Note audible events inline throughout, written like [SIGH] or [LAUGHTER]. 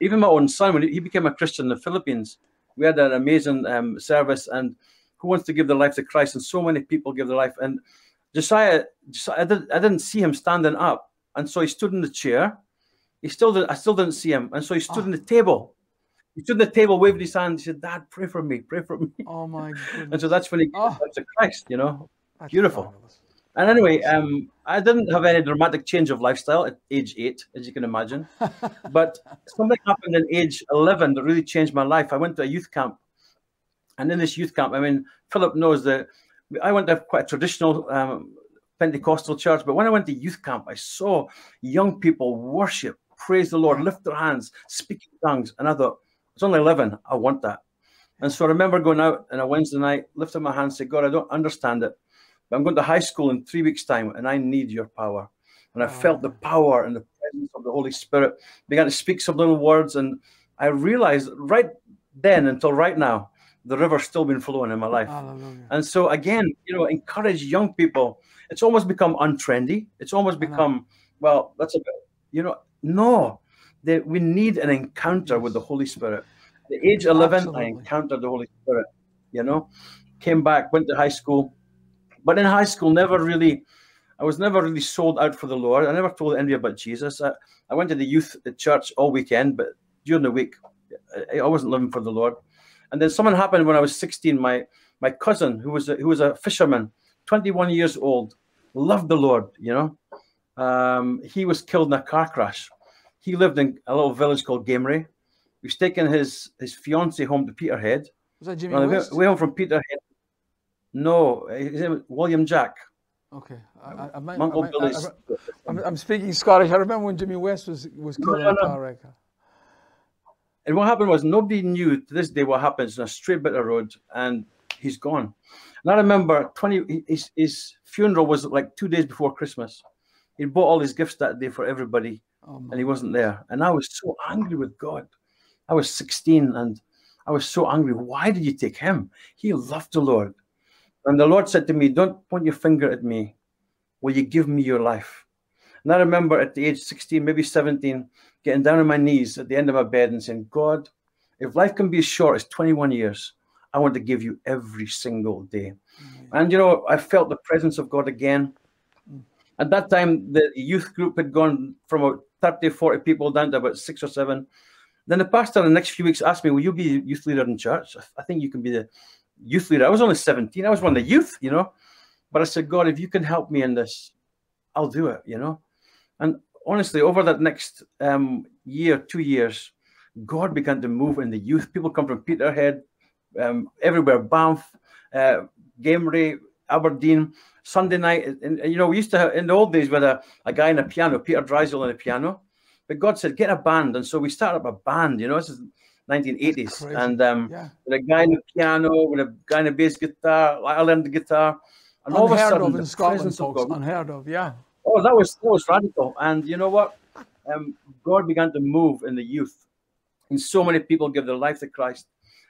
even my own son, when he became a Christian in the Philippines, we had an amazing um, service. And who wants to give their life to Christ? And so many people give their life. And Josiah, Josiah I, did, I didn't see him standing up, and so he stood in the chair. He still didn't, I still didn't see him, and so he stood oh. in the table. He stood in the table, waved his hand. He said, "Dad, pray for me, pray for me." Oh my goodness! [LAUGHS] And so that's when he oh. to Christ. You know, that's beautiful. Fabulous. And anyway, um, I didn't have any dramatic change of lifestyle at age eight, as you can imagine. [LAUGHS] but something happened at age 11 that really changed my life. I went to a youth camp. And in this youth camp, I mean, Philip knows that I went to quite a traditional um, Pentecostal church, but when I went to youth camp, I saw young people worship, praise the Lord, lift their hands, speak in tongues. And I thought, it's only 11. I want that. And so I remember going out on a Wednesday night, lifting my hands, say, God, I don't understand it but I'm going to high school in three weeks' time, and I need your power. And I oh. felt the power and the presence of the Holy Spirit. Began to speak some little words, and I realized right then until right now, the river's still been flowing in my life. Hallelujah. And so again, you know, encourage young people. It's almost become untrendy. It's almost become, well, that's a bit, you know, no. That we need an encounter yes. with the Holy Spirit. At age 11, Absolutely. I encountered the Holy Spirit, you know, came back, went to high school, but in high school, never really, I was never really sold out for the Lord. I never told anybody about Jesus. I, I went to the youth church all weekend, but during the week, I, I wasn't living for the Lord. And then something happened when I was 16. My my cousin, who was a, who was a fisherman, 21 years old, loved the Lord. You know, um, he was killed in a car crash. He lived in a little village called Gamrie. He was taking his his fiance home to Peterhead. Was that Jimmy? Way home from Peterhead. No, eh, his name William Jack. Okay, I, I, might, Uncle I, Billy's. I, am [LAUGHS] speaking Scottish. I remember when Jimmy West was was killed no, no, in wreck. And what happened was nobody knew to this day what happens on a straight bit of road, and he's gone. And I remember twenty. His, his funeral was like two days before Christmas. He bought all his gifts that day for everybody, oh, and he wasn't there. And I was so angry with God. I was 16, and I was so angry. Why did you take him? He loved the Lord. And the Lord said to me, Don't point your finger at me. Will you give me your life? And I remember at the age 16, maybe 17, getting down on my knees at the end of my bed and saying, God, if life can be as short as 21 years, I want to give you every single day. Mm-hmm. And, you know, I felt the presence of God again. Mm. At that time, the youth group had gone from about 30, 40 people down to about six or seven. Then the pastor in the next few weeks asked me, Will you be youth leader in church? I think you can be the youth leader. I was only 17. I was one of the youth, you know. But I said, God, if you can help me in this, I'll do it, you know. And honestly, over that next um, year, two years, God began to move in the youth. People come from Peterhead, um, everywhere, Banff, uh, Gamrie, Aberdeen, Sunday night. And, and, you know, we used to have in the old days with a, a guy in a piano, Peter Dreisel on a piano. But God said, get a band. And so we started up a band, you know, this is 1980s. And um, yeah. with a guy on the piano, with a guy on the bass guitar, I learned the guitar. And unheard all of a sudden, of in Scotland, folks, God, unheard of, yeah. Oh, that was that was radical. And you know what? Um, God began to move in the youth, and so many people give their life to Christ,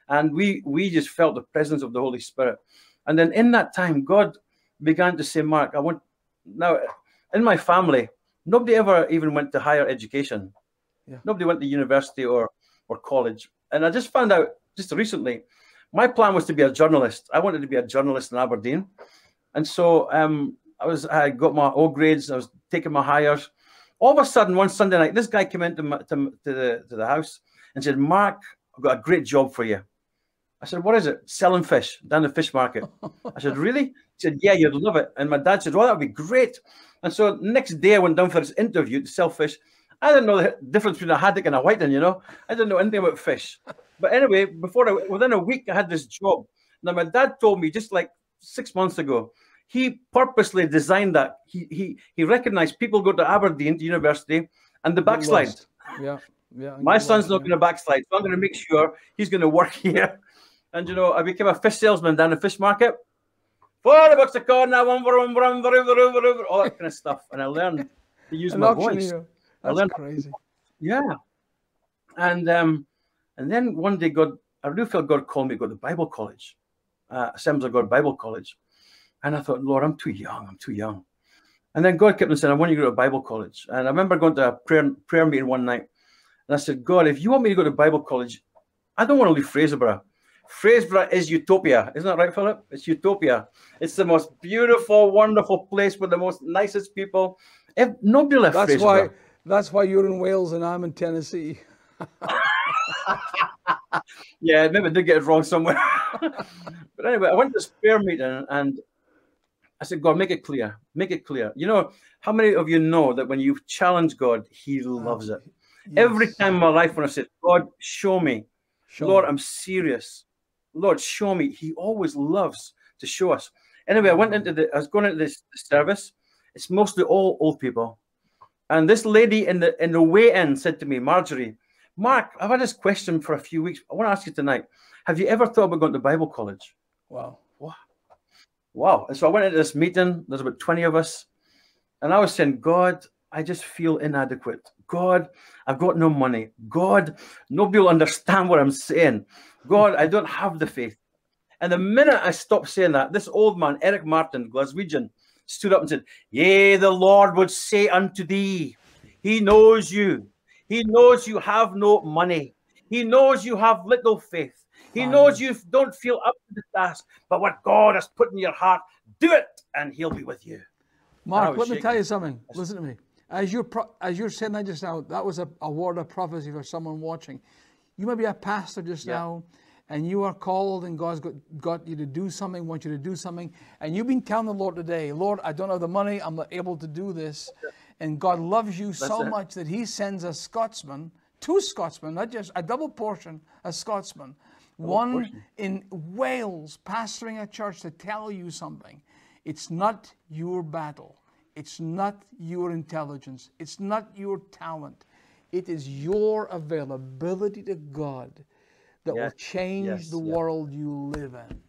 and we we just felt the presence of the Holy Spirit. And then in that time, God began to say, "Mark, I want now." In my family, nobody ever even went to higher education. Yeah. Nobody went to university or or college. And I just found out just recently, my plan was to be a journalist. I wanted to be a journalist in Aberdeen. And so um, I was I got my O grades, I was taking my Highers. All of a sudden, one Sunday night, this guy came into my, to, to, the, to the house and said, Mark, I've got a great job for you. I said, What is it? Selling fish down the fish market. [LAUGHS] I said, Really? He said, Yeah, you'd love it. And my dad said, Well, that would be great. And so next day I went down for this interview to sell fish. I didn't know the difference between a haddock and a whiting, you know. I didn't know anything about fish. But anyway, before I, within a week, I had this job. Now, my dad told me just like six months ago, he purposely designed that. He he he recognized people go to Aberdeen to university and the backslide. Yeah, yeah. My son's lost, not yeah. going to backslide, so I'm going to make sure he's going to work [LAUGHS] here. And you know, I became a fish salesman down the fish market. Forty bucks a corner, one for one, all that kind of stuff. And I learned to use [LAUGHS] An my voice. That's learned, crazy. Yeah. And um, and then one day God, I really felt God called me to go to Bible college, uh, Assemblies of God Bible College. And I thought, Lord, I'm too young. I'm too young. And then God kept on saying, I want you to go to Bible college. And I remember going to a prayer, prayer meeting one night. And I said, God, if you want me to go to Bible college, I don't want to leave Fraserburgh. Fraserburgh is utopia. Isn't that right, Philip? It's utopia. It's the most beautiful, wonderful place with the most nicest people. If nobody left that's Fraserburgh. Why, that's why you're in Wales and I'm in Tennessee. [LAUGHS] yeah, maybe I did get it wrong somewhere. [LAUGHS] but anyway, I went to this prayer meeting and I said, God, make it clear. Make it clear. You know, how many of you know that when you challenge God, He ah, loves it? Yes. Every time in my life when I said, God, show me. Show Lord, me. I'm serious. Lord, show me. He always loves to show us. Anyway, I went into the, I was going into this service. It's mostly all old people. And this lady in the in the way in said to me, Marjorie, Mark, I've had this question for a few weeks. I want to ask you tonight. Have you ever thought about going to Bible college? Wow. Wow. Wow. And so I went into this meeting. There's about 20 of us. And I was saying, God, I just feel inadequate. God, I've got no money. God, nobody will understand what I'm saying. God, I don't have the faith. And the minute I stopped saying that, this old man, Eric Martin, Glaswegian, stood up and said, Yea, the Lord would say unto thee, He knows you. He knows you have no money. He knows you have little faith. He knows you don't feel up to the task, but what God has put in your heart, do it, and He'll be with you. Mark, let shaking. me tell you something. Listen to me. As you're pro- as you're saying that just now, that was a, a word of prophecy for someone watching. You may be a pastor just yeah. now, and you are called, and God's got, got you to do something, want you to do something, and you've been telling the Lord today, Lord, I don't have the money, I'm not able to do this. And God loves you That's so it. much that He sends a Scotsman, two Scotsmen, not just a double portion, a Scotsman, double one portion. in Wales, pastoring a church to tell you something. It's not your battle. It's not your intelligence. It's not your talent. It is your availability to God that will change yes. the world you live in.